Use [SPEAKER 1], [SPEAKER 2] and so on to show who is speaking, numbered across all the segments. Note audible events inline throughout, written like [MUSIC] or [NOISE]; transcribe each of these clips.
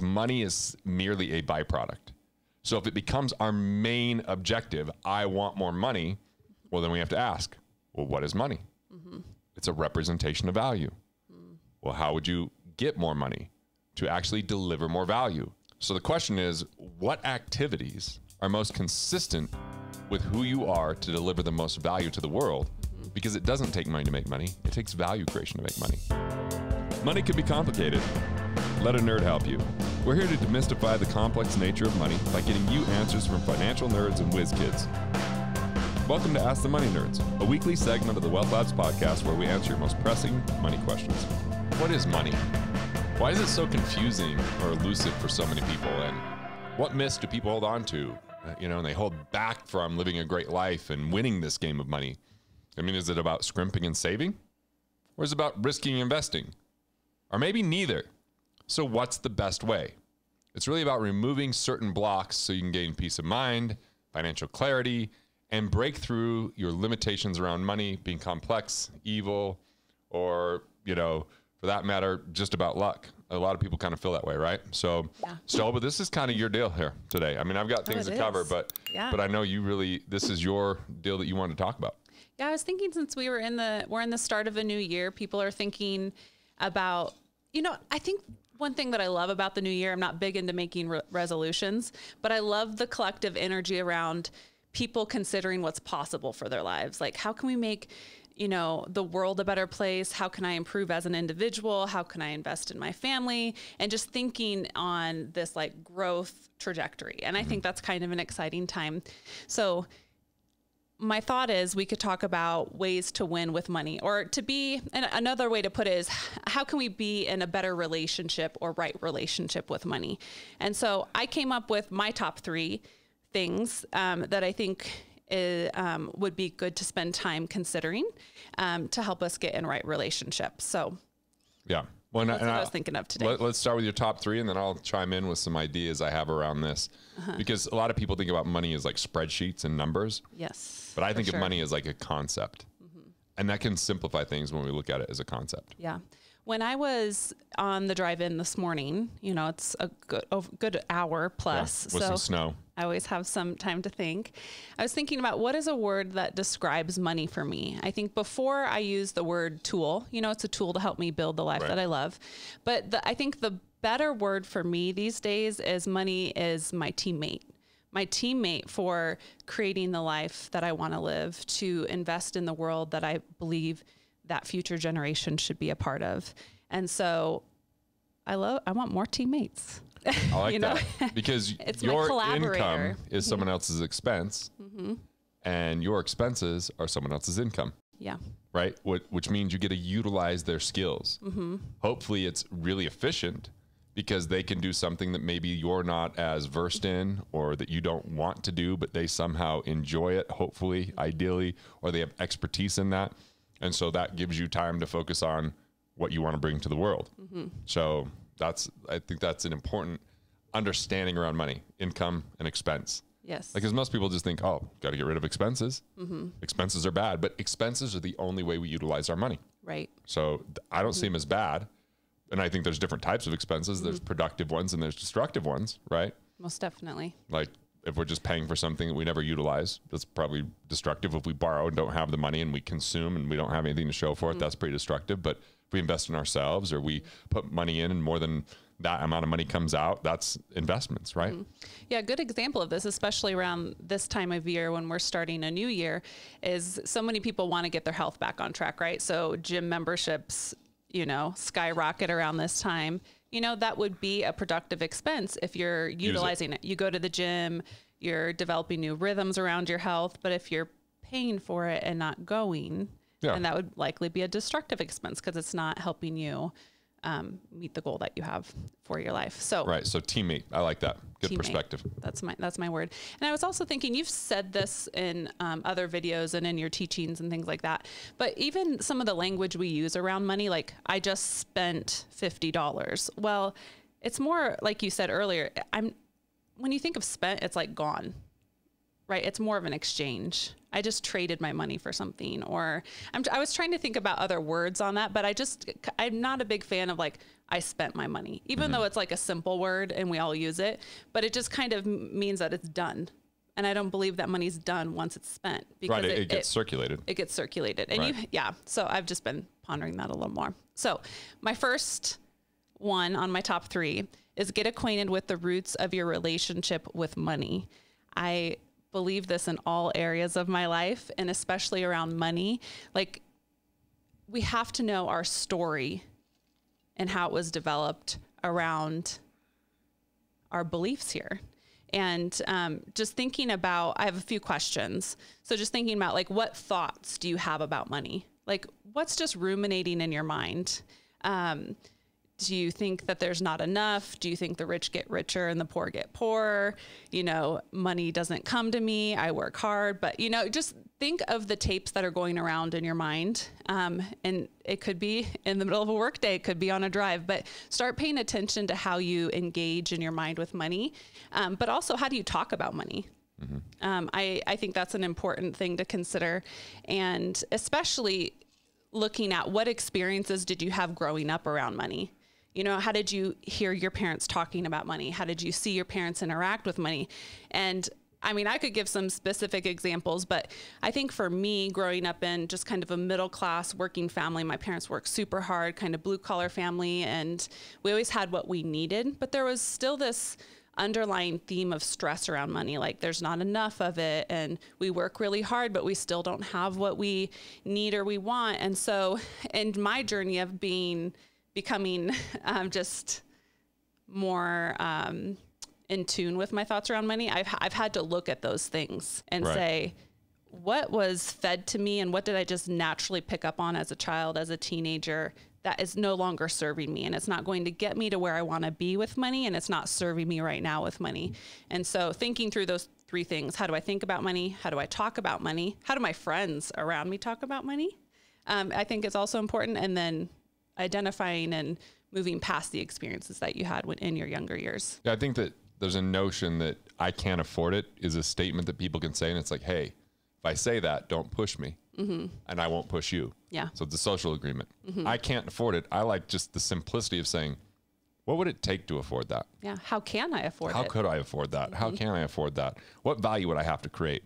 [SPEAKER 1] money is merely a byproduct. So if it becomes our main objective, I want more money, well, then we have to ask, well, what is money? Mm-hmm. It's a representation of value. Well, how would you get more money to actually deliver more value? So the question is, what activities are most consistent with who you are to deliver the most value to the world? Mm-hmm. Because it doesn't take money to make money, it takes value creation to make money. Money can be complicated. Let a nerd help you. We're here to demystify the complex nature of money by getting you answers from financial nerds and whiz kids. Welcome to Ask the Money Nerds, a weekly segment of the Wealth Labs podcast where we answer your most pressing money questions. What is money? Why is it so confusing or elusive for so many people? And what myths do people hold on to? Uh, you know, and they hold back from living a great life and winning this game of money. I mean, is it about scrimping and saving? Or is it about risking investing? Or maybe neither. So, what's the best way? It's really about removing certain blocks so you can gain peace of mind, financial clarity, and break through your limitations around money being complex, evil, or, you know, for that matter, just about luck. A lot of people kind of feel that way, right? So,
[SPEAKER 2] Yeah.
[SPEAKER 1] so, but this is kind of your deal here today. I mean, I've got oh, things
[SPEAKER 2] it
[SPEAKER 1] to cover, but
[SPEAKER 2] Yeah.
[SPEAKER 1] but I know you really this is your deal that you want to talk about.
[SPEAKER 2] Yeah, I was thinking since we were in the we're in the start of a new year, people are thinking about you know, I think one thing that I love about the new year, I'm not big into making re- resolutions, but I love the collective energy around people considering what's possible for their lives. Like how can we make you know the world a better place? How can i improve as an individual? How can i invest in my family? And just thinking on this like growth trajectory. And i think mm-hmm. that's kind of an exciting time. So my thought is we could talk about ways to win with money or to be and another way to put it is how can we be in a better relationship or right relationship with money and so i came up with my top three things um, that i think is, um, would be good to spend time considering um, to help us get in right relationships so
[SPEAKER 1] Yeah. Well,
[SPEAKER 2] That's what I was thinking of today.
[SPEAKER 1] Let, us start with your top three, and then I'll chime in with some ideas I have around this.
[SPEAKER 2] Uh-huh.
[SPEAKER 1] Because a lot of people think about money as like spreadsheets and numbers,
[SPEAKER 2] yes
[SPEAKER 1] but I think
[SPEAKER 2] sure. Mm-hmm.
[SPEAKER 1] of money as like a concept, and that can simplify things when we look at it as a concept.
[SPEAKER 2] Yeah. When I was on the drive-in this morning, you know, it's a good, a good hour plus.
[SPEAKER 1] with
[SPEAKER 2] so
[SPEAKER 1] some snow.
[SPEAKER 2] I always have some time to think. I was thinking about what is a word that describes money for me. I think before I use the word tool, you know, it's a tool to help me build the life
[SPEAKER 1] Right.
[SPEAKER 2] that I love. But the, I think the better word for me these days is money is my teammate. My teammate for creating the life that I want to live, to invest in the world that I believe that future generation should be a part of. And so I love I want more teammates.
[SPEAKER 1] I like [LAUGHS]
[SPEAKER 2] You know?
[SPEAKER 1] that [LAUGHS] because
[SPEAKER 2] It's
[SPEAKER 1] your.
[SPEAKER 2] Mm-hmm.
[SPEAKER 1] income is someone else's expense, and your expenses are someone else's income.
[SPEAKER 2] Yeah.
[SPEAKER 1] right? What, which means you get to utilize their skills.
[SPEAKER 2] Mm-hmm.
[SPEAKER 1] Hopefully, it's really efficient because they can do something that maybe you're not as versed in or that you don't want to do, but they somehow enjoy it, hopefully, ideally, or they have expertise in that. And so that gives you time to focus on what you want to bring to the world.
[SPEAKER 2] Mm-hmm.
[SPEAKER 1] So that's, I think that's an important understanding around money, income, and expense.
[SPEAKER 2] Yes.
[SPEAKER 1] Like, because most people just think, oh, got to get rid of expenses.
[SPEAKER 2] Mm-hmm.
[SPEAKER 1] Expenses are bad, but expenses are the only way we utilize our money.
[SPEAKER 2] right.
[SPEAKER 1] So I don't see them as bad. And I think there's different types of expenses. There's productive ones and there's destructive ones, right?
[SPEAKER 2] Most definitely.
[SPEAKER 1] Like if we're just paying for something that we never utilize, that's probably destructive. If we borrow and don't have the money and we consume and we don't have anything to show for it, that's pretty destructive. But we invest in ourselves or we put money in and more than that amount of money comes out, that's investments, right? Mm-hmm.
[SPEAKER 2] Yeah, a good example of this, especially around this time of year when we're starting a new year, is so many people want to get their health back on track, right? So gym memberships, you know, skyrocket around this time. You know, that would be a productive expense if you're utilizing it. You go to the gym, you're developing new rhythms around your health, but if you're paying for it and not going,
[SPEAKER 1] Yeah.
[SPEAKER 2] and that would likely be a destructive expense because it's not helping you um, meet the goal that you have for your life. So
[SPEAKER 1] Right. So teammate, I like that. Good
[SPEAKER 2] teammate.
[SPEAKER 1] perspective.
[SPEAKER 2] That's my that's my word. And I was also thinking you've said this in um, other videos and in your teachings and things like that. But even some of the language we use around money, like I just spent fifty dollars. Well, it's more like you said earlier. I'm when you think of spent, it's like gone, right? It's more of an exchange. I just traded my money for something, or I'm, I was trying to think about other words on that, but I just, I'm not a big fan of like, I spent my money, even
[SPEAKER 1] Mm-hmm.
[SPEAKER 2] though it's like a simple word and we all use it, but it just kind of means that it's done. And I don't believe that money's done once it's spent because
[SPEAKER 1] Right. It, it gets
[SPEAKER 2] it,
[SPEAKER 1] circulated.
[SPEAKER 2] it gets circulated. And
[SPEAKER 1] Right.
[SPEAKER 2] you, yeah. So I've just been pondering that a little more. So my first one on my top three is get acquainted with the roots of your relationship with money. I believe this in all areas of my life and especially around money. Like we have to know our story and how it was developed around our beliefs here. And um, just thinking about, I have a few questions. So just thinking about like, what thoughts do you have about money? Like, what's just ruminating in your mind? Um, do you think that there's not enough? Do you think the rich get richer and the poor get poorer? You know, money doesn't come to me. I work hard, but you know, just think of the tapes that are going around in your mind. Um, and it could be in the middle of a workday, it could be on a drive, but start paying attention to how you engage in your mind with money. Um, but also, how do you talk about money? Um, I, I think that's an important thing to consider. And especially looking at what experiences did you have growing up around money? You know, how did you hear your parents talking about money? How did you see your parents interact with money? And I mean, I could give some specific examples, but I think for me, growing up in just kind of a middle class working family, my parents worked super hard, kind of blue collar family, and we always had what we needed. But there was still this underlying theme of stress around money like there's not enough of it and we work really hard but we still don't have what we need or we want and so in my journey of being becoming [LAUGHS] um, just more um, in tune with my thoughts around money I've, I've had to look at those things and
[SPEAKER 1] Right.
[SPEAKER 2] say what was fed to me and what did i just naturally pick up on as a child as a teenager that is no longer serving me and it's not going to get me to where I want to be with money and it's not serving me right now with money. And so thinking through those three things, how do I think about money? How do I talk about money? How do my friends around me talk about money? Um, I think is also important. And then identifying and moving past the experiences that you had when in your younger years.
[SPEAKER 1] Yeah, I think that there's a notion that I can't afford it is a statement that people can say, and it's like, hey, if I say that, don't push me, mm-hmm. and I won't push you.
[SPEAKER 2] Yeah.
[SPEAKER 1] So it's a social agreement. Mm-hmm. I can't afford it. I like just the simplicity of saying, what would it take to afford that?
[SPEAKER 2] Yeah. How can I afford
[SPEAKER 1] How
[SPEAKER 2] it?
[SPEAKER 1] could I afford that? How mm-hmm. can I afford that? What value would I have to create?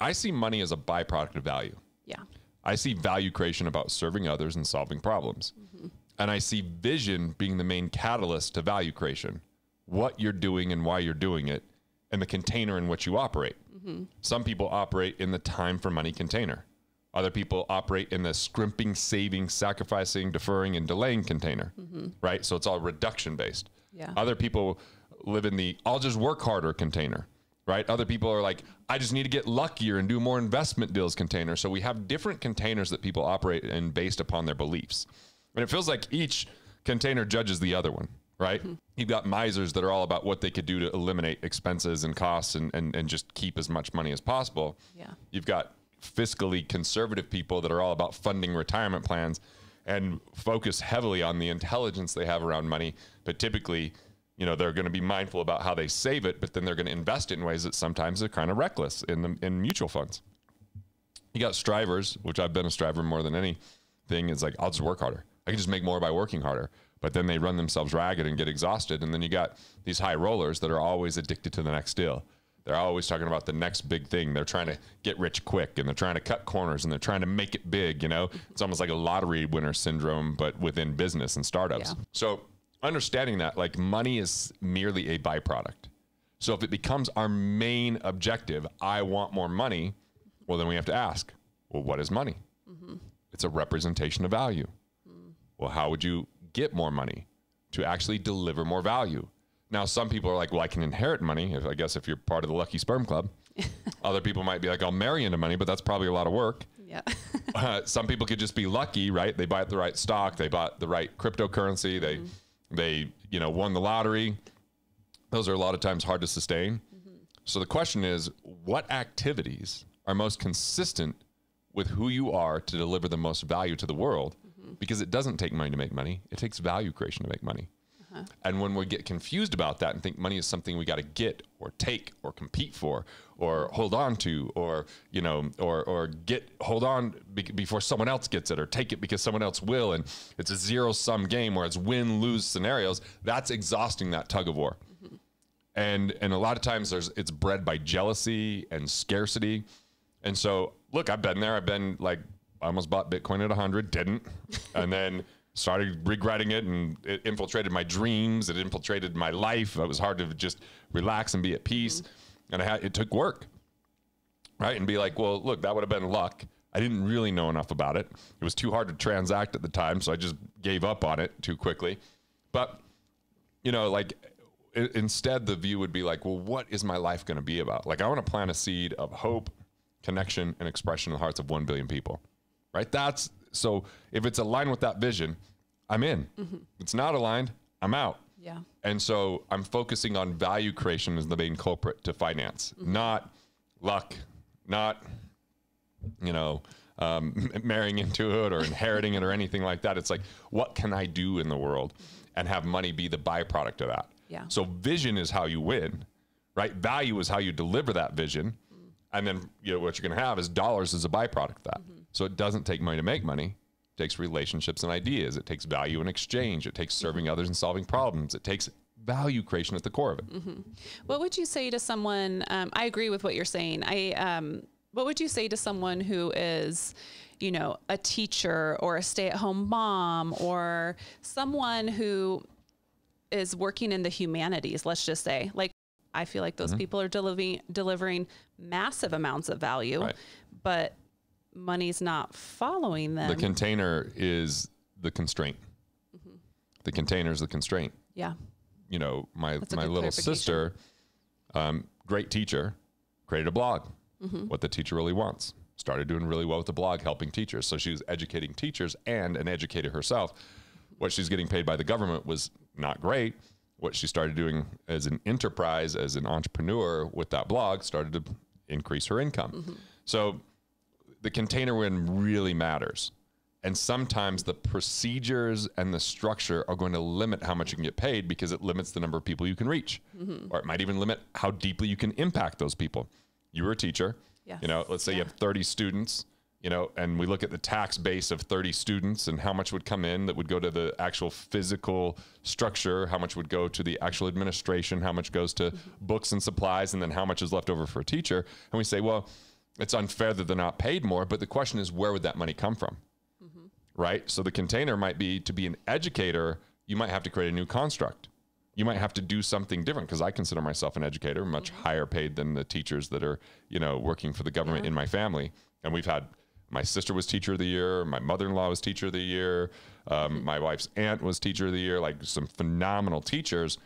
[SPEAKER 1] I see money as a byproduct of value.
[SPEAKER 2] yeah.
[SPEAKER 1] I see value creation about serving others and solving problems. Mm-hmm. And I see vision being the main catalyst to value creation. What you're doing and why you're doing it, and the container in which you operate. Mm-hmm. Some people operate in the time for money container. Other people operate in the scrimping, saving, sacrificing, deferring, and delaying container, mm-hmm. right? So it's all reduction based.
[SPEAKER 2] Yeah.
[SPEAKER 1] Other people live in the I'll just work harder container, right? Other people are like, I just need to get luckier and do more investment deals container. So we have different containers that people operate in based upon their beliefs. And it feels like each container judges the other one, right? Mm-hmm. You've got misers that are all about what they could do to eliminate expenses and costs and, and, and just keep as much money as possible.
[SPEAKER 2] Yeah.
[SPEAKER 1] You've got fiscally conservative people that are all about funding retirement plans and focus heavily on the intelligence they have around money. But typically, you know, they're going to be mindful about how they save it, but then they're going to invest it in ways that sometimes are kind of reckless in the, in mutual funds. You got strivers, which I've been a striver more than anything. Is like I'll just work harder. I can just make more by working harder. But then they run themselves ragged and get exhausted. And then you got these high rollers that are always addicted to the next deal. They're always talking about the next big thing. They're trying to get rich quick and they're trying to cut corners and they're trying to make it big. You know, it's almost like a lottery winner syndrome, but within business and startups.
[SPEAKER 2] Yeah.
[SPEAKER 1] So understanding that, like money is merely a byproduct. So if it becomes our main objective, I want more money, well, then we have to ask, well, what is money? It's a representation of value. Well, how would you get more money to actually deliver more value? Now, some people are like, well, I can inherit money. If I guess if you're part of the lucky sperm club, [LAUGHS] other people might be like, I'll marry into money, but that's probably a lot of work.
[SPEAKER 2] Yeah. [LAUGHS]
[SPEAKER 1] Uh, some people could just be lucky, right? They bought the right stock, they bought the right cryptocurrency, they they you know won the lottery. Those are a lot of times hard to sustain. So the question is, what activities are most consistent with who you are to deliver the most value to the world? Because it doesn't take money to make money; it takes value creation to make money. And when we get confused about that and think money is something we got to get or take or compete for or hold on to or you know or or get hold on be- before someone else gets it or take it because someone else will and it's a zero sum game where it's win lose scenarios, that's exhausting that tug of war. Mm-hmm. And and a lot of times there's it's bred by jealousy and scarcity. And so look, I've been there. I've been like I almost bought Bitcoin at 100, didn't. And then started regretting it and it infiltrated my dreams. It infiltrated my life. It was hard to just relax and be at peace. Mm-hmm. And I had, it took work, right? And be like, well, look, that would have been luck. I didn't really know enough about it. It was too hard to transact at the time. So I just gave up on it too quickly. But, you know, like instead the view would be like, well, what is my life going to be about? Like, I want to plant a seed of hope, connection, and expression in the hearts of 1 billion people right? That's so if it's aligned with that vision, I'm in. If it's not aligned, I'm out.
[SPEAKER 2] Yeah.
[SPEAKER 1] And so I'm focusing on value creation as the main culprit to finance, mm-hmm. not luck, not, you know, um, [LAUGHS] marrying into it or inheriting it or anything like that. It's like, what can I do in the world mm-hmm. and have money be the byproduct of that?
[SPEAKER 2] Yeah.
[SPEAKER 1] So vision is how you win, right? Value is how you deliver that vision. And then you know what you're going to have is dollars as a byproduct of that. So it doesn't take money to make money. It takes relationships and ideas. It takes value and exchange. It takes serving others and solving problems. It takes value creation at the core of it.
[SPEAKER 2] What would you say to someone? Um, I agree with what you're saying. I um, what would you say to someone who is, you know, a teacher or a stay-at-home mom or someone who is working in the humanities? Let's just say, like, I feel like
[SPEAKER 1] Mm-hmm.
[SPEAKER 2] those people are delivering delivering massive amounts of value,
[SPEAKER 1] Right.
[SPEAKER 2] but money's not following them.
[SPEAKER 1] The container is the constraint. The container is the constraint.
[SPEAKER 2] yeah,
[SPEAKER 1] You know, my
[SPEAKER 2] That's
[SPEAKER 1] my little sister, um, great teacher, created a blog.
[SPEAKER 2] Mm-hmm.
[SPEAKER 1] What the teacher really wants. Started doing really well with the blog, helping teachers. So she was educating teachers and an educator herself. What she's getting paid by the government was not great. What she started doing as an enterprise, as an entrepreneur with that blog, started to increase her income.
[SPEAKER 2] Mm-hmm.
[SPEAKER 1] So the container win really matters. And sometimes the procedures and the structure are going to limit how much you can get paid because it limits the number of people you can reach. Mm-hmm. Or it might even limit how deeply you can impact those people. You were a teacher.
[SPEAKER 2] Yes.
[SPEAKER 1] You know, let's say you have 30 students, you know, and we look at the tax base of 30 students and how much would come in that would go to the actual physical structure, how much would go to the actual administration, how much goes to mm-hmm. books and supplies, and then how much is left over for a teacher. And we say, well, it's unfair that they're not paid more, but the question is, where would that money come from? Right? So the container might be to be an educator, you might have to create a new construct. You might have to do something different because I consider myself an educator, much higher paid than the teachers that are, you know, working for the government in my family. And we've had my sister was teacher of the year, my mother-in-law was teacher of the year, um, my wife's aunt was teacher of the year, like some phenomenal teachers.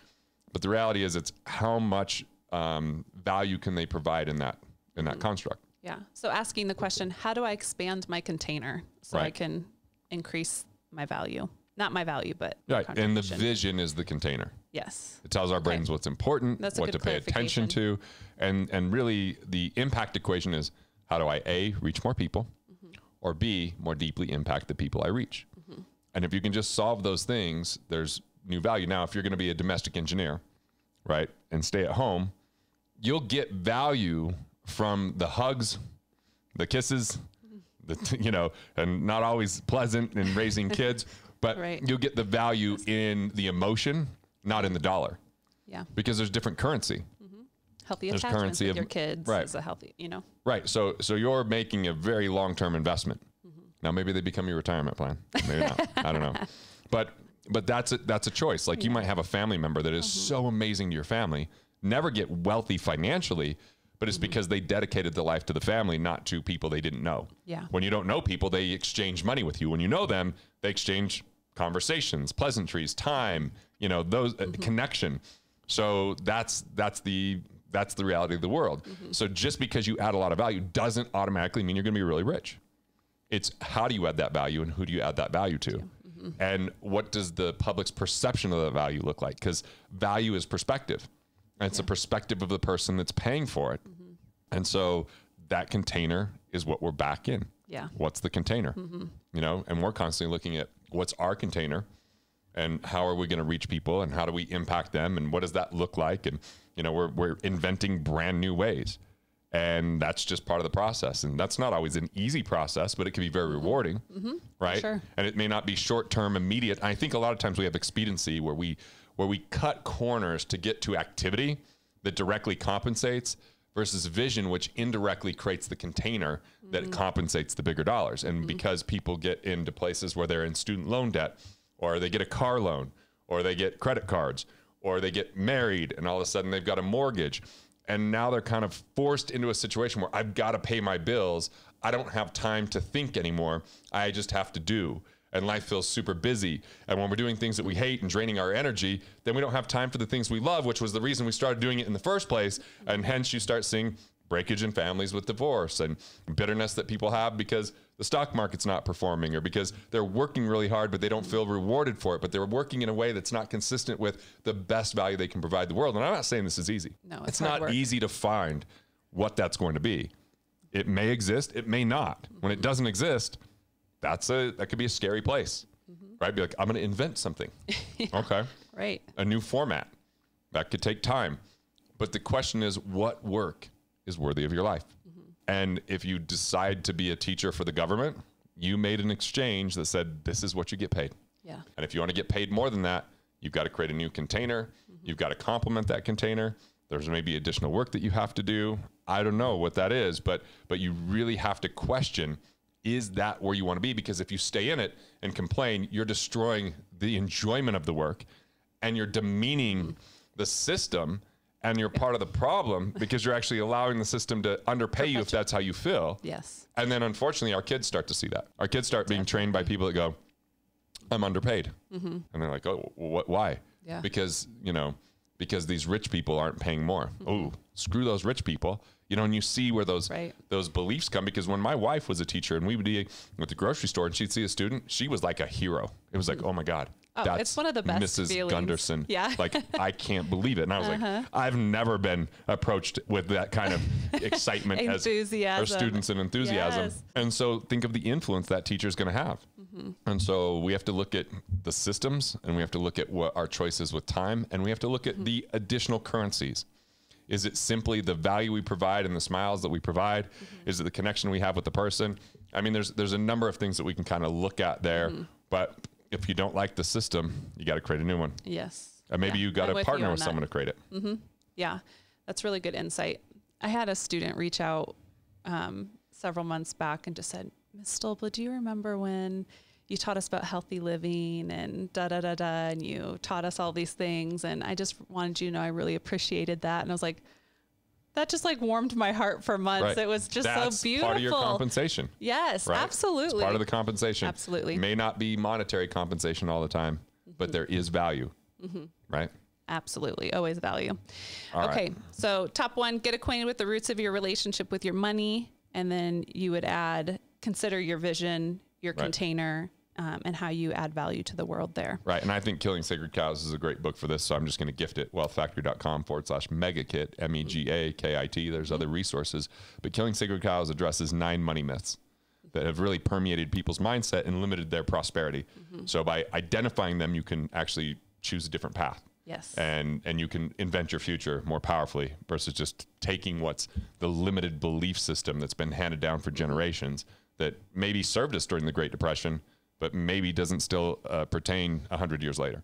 [SPEAKER 1] But the reality is, it's how much um, value can they provide in that in that construct.
[SPEAKER 2] Yeah. So asking the question, how do I expand my container so I can increase my value? Not my value, but
[SPEAKER 1] Right. And the vision is the container.
[SPEAKER 2] yes.
[SPEAKER 1] It tells our brains what's important,
[SPEAKER 2] That's
[SPEAKER 1] what to pay attention to, and and really the impact equation is how do I a reach more people,
[SPEAKER 2] Mm-hmm.
[SPEAKER 1] or b more deeply impact the people I reach. And if you can just solve those things, there's new value. Now, if you're going to be a domestic engineer, right, and stay at home, you'll get value from the hugs, the kisses, the [LAUGHS] you know, and not always pleasant in raising [LAUGHS] kids, but
[SPEAKER 2] Right.
[SPEAKER 1] you'll get the value in the emotion, not in the dollar
[SPEAKER 2] Yeah.
[SPEAKER 1] because there's different currency. Mm-hmm.
[SPEAKER 2] Healthy
[SPEAKER 1] There's
[SPEAKER 2] attachments with
[SPEAKER 1] of-
[SPEAKER 2] your kids
[SPEAKER 1] right.
[SPEAKER 2] is a healthy, you know.
[SPEAKER 1] Right. So so you're making a very long-term investment. Mm-hmm. Now maybe they become your retirement plan. Maybe not. I don't know. [LAUGHS] But but that's a, that's a choice. Like you might have a family member that is mm-hmm. so amazing to your family, never get wealthy financially, but it's because they dedicated the life to the family, not to people they didn't know.
[SPEAKER 2] Yeah.
[SPEAKER 1] When you don't know people, they exchange money with you. When you know them, they exchange conversations, pleasantries, time, you know, those uh, mm-hmm. connection. So that's that's the that's the reality of the world. Mm-hmm. So just because you add a lot of value doesn't automatically mean you're going to be really rich. It's how do you add that value and who do you add that value to? Mm-hmm. And what does the public's perception of that value look like? Because value is perspective. And it's the perspective of the person that's paying for it. And so that container is what we're back in.
[SPEAKER 2] Yeah.
[SPEAKER 1] What's the container? You know, and we're constantly looking at what's our container and how are we going to reach people and how do we impact them and what does that look like and you know we're we're inventing brand new ways and that's just part of the process and that's not always an easy process but it can be very mm-hmm. rewarding mm-hmm. right
[SPEAKER 2] Sure.
[SPEAKER 1] and it may not be short term immediate i think a lot of times we have expediency where we where we cut corners to get to activity that directly compensates versus vision which indirectly creates the container that mm-hmm. compensates the bigger dollars and mm-hmm. because people get into places where they're in student loan debt or they get a car loan or they get credit cards or they get married and all of a sudden they've got a mortgage and now they're kind of forced into a situation where I've got to pay my bills. I don't have time to think anymore. I just have to do. And life feels super busy. And when we're doing things that we hate and draining our energy, then we don't have time for the things we love, which was the reason we started doing it in the first place. And hence you start seeing breakage in families with divorce and bitterness that people have because the stock market's not performing or because they're working really hard but they don't feel rewarded for it but they're working in a way that's not consistent with the best value they can provide the world and i'm not saying this is easy
[SPEAKER 2] No,
[SPEAKER 1] it's,
[SPEAKER 2] it's
[SPEAKER 1] not
[SPEAKER 2] work.
[SPEAKER 1] easy to find what that's going to be it may exist it may not when it doesn't exist that's a that could be a scary place mm-hmm. right be like i'm going to invent something [LAUGHS] okay
[SPEAKER 2] Right.
[SPEAKER 1] a new format. That could take time. But the question is, what work is worthy of your life? Mm-hmm. And if you decide to be a teacher for the government, you made an exchange that said, this is what you get paid.
[SPEAKER 2] Yeah.
[SPEAKER 1] And if you want to get paid more than that, you've got to create a new container. Mm-hmm. You've got to complement that container. There's maybe additional work that you have to do. I don't know what that is, but but you really have to question is that where you want to be because if you stay in it and complain, you're destroying the enjoyment of the work and you're demeaning the system and you're part of the problem because you're actually allowing the system to underpay you if that's how you feel.
[SPEAKER 2] Yes.
[SPEAKER 1] And then unfortunately, our kids start to see that. Our kids start being trained by people that go, I'm underpaid. Mm-hmm. And they're like, oh, what, why?
[SPEAKER 2] Yeah.
[SPEAKER 1] Because, you know, because these rich people aren't paying more. Oh, screw those rich people. You know, and you see where those
[SPEAKER 2] Right.
[SPEAKER 1] those beliefs come because when my wife was a teacher and we would be at the grocery store and she'd see a student, she was like a hero. It was like, oh my God.
[SPEAKER 2] Oh,
[SPEAKER 1] that's
[SPEAKER 2] it's one of the best
[SPEAKER 1] Mrs.
[SPEAKER 2] feelings.
[SPEAKER 1] Gunderson.
[SPEAKER 2] Yeah. Uh-huh.
[SPEAKER 1] Like, I can't believe it. And I was like, I've never been approached with that kind of [LAUGHS] excitement as our
[SPEAKER 2] Enthusiasm.
[SPEAKER 1] students and enthusiasm.
[SPEAKER 2] Yes.
[SPEAKER 1] And so think of the influence that teacher is going to have.
[SPEAKER 2] Mm-hmm.
[SPEAKER 1] And so we have to look at the systems and we have to look at what our choices with time and we have to look
[SPEAKER 2] Mm-hmm.
[SPEAKER 1] at the additional currencies. Is it simply the value we provide and the smiles that we provide?
[SPEAKER 2] Mm-hmm.
[SPEAKER 1] Is it the connection we have with the person? I mean, there's there's a number of things that we can kind of look at there.
[SPEAKER 2] Mm-hmm.
[SPEAKER 1] But if you don't like the system, you got to create a new one.
[SPEAKER 2] Yes.
[SPEAKER 1] And maybe
[SPEAKER 2] Yeah,
[SPEAKER 1] you got to partner with
[SPEAKER 2] that.
[SPEAKER 1] someone to create it. Mm -hmm.
[SPEAKER 2] Yeah, that's really good insight. I had a student reach out um, several months back and just said, Miss Stolpa, do you remember when you taught us about healthy living and da da da da, and you taught us all these things? And I just wanted you to know I really appreciated that. And I was like, that just like warmed my heart for months.
[SPEAKER 1] Right.
[SPEAKER 2] It was just
[SPEAKER 1] That's
[SPEAKER 2] so beautiful.
[SPEAKER 1] part of your compensation.
[SPEAKER 2] yes,
[SPEAKER 1] right?
[SPEAKER 2] absolutely.
[SPEAKER 1] It's part of the compensation.
[SPEAKER 2] Absolutely.
[SPEAKER 1] May not be monetary compensation all the time, but mm-hmm. there is value. Mm-hmm. Right?
[SPEAKER 2] Absolutely. Always value.
[SPEAKER 1] All
[SPEAKER 2] okay.
[SPEAKER 1] right.
[SPEAKER 2] So, top one, get acquainted with the roots of your relationship with your money. And then you would add, consider your vision, your
[SPEAKER 1] Right.
[SPEAKER 2] container, um, and how you add value to the world there.
[SPEAKER 1] Right. And I think Killing Sacred Cows is a great book for this. So I'm just going to gift it wealthfactory.com forward slash mega kit, M E G A K I T. There's other mm-hmm. resources. But Killing Sacred Cows addresses nine money myths that have really permeated people's mindset and limited their prosperity. Mm-hmm. So by identifying them, you can actually choose a different path.
[SPEAKER 2] Yes.
[SPEAKER 1] and and you can invent your future more powerfully versus just taking what's the limited belief system that's been handed down for mm-hmm. generations that maybe served us during the Great Depression, but maybe doesn't still uh, pertain a hundred years later.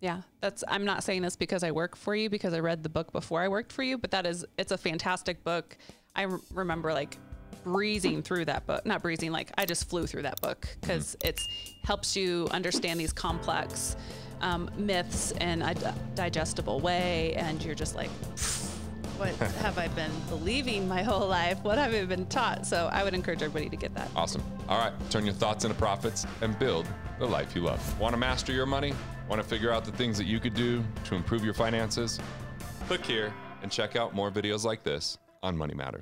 [SPEAKER 2] Yeah, that's. I'm not saying this because I work for you because I read the book before I worked for you, but that is. It's a fantastic book. I re- remember like breezing through that book. Not breezing, like I just flew through that book because it's helps you understand these complex um, myths in a digestible way, and you're just like. What have I been believing my whole life? What have I been taught? So I would encourage everybody to get that.
[SPEAKER 1] Awesome. All right, turn your thoughts into profits and build the life you love. Want to master your money? Want to figure out the things that you could do to improve your finances? Click here and check out more videos like this on Money Matters.